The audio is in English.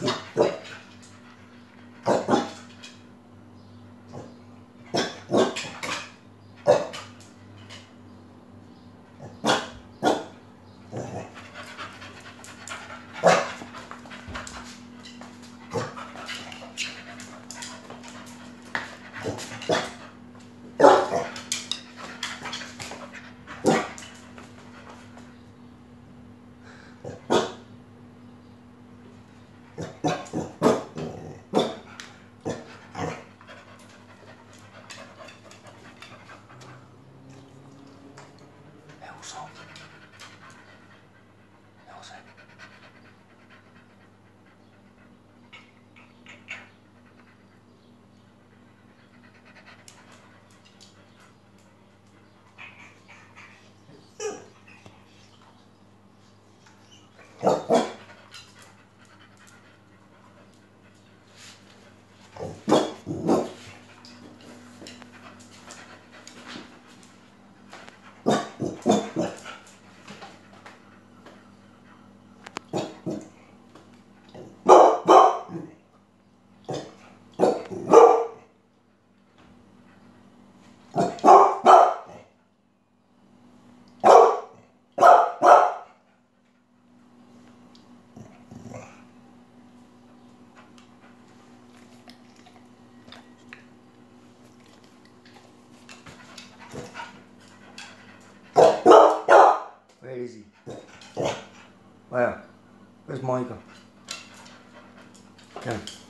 Yeah. zacht. Zacht. Where? Where? Where's Michael? Come.